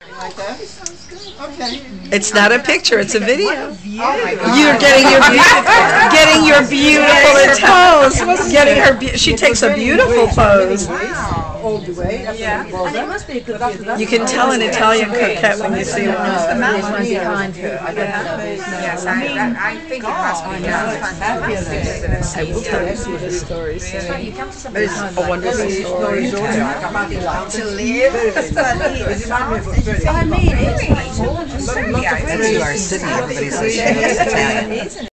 Like that? Okay. It's not a picture, it's a video. Oh. You're getting your beau- getting your beautiful pose. Getting her beau- she takes a beautiful pose. All the way. Yeah. You can tell an Italian coquette when you see one. Yes, I, that, I think it must be. Yeah, I will tell you some of the stories. It's a wonderful story. To live. I mean, Maybe. Let's do our Sydney. Everybody says she is Italian.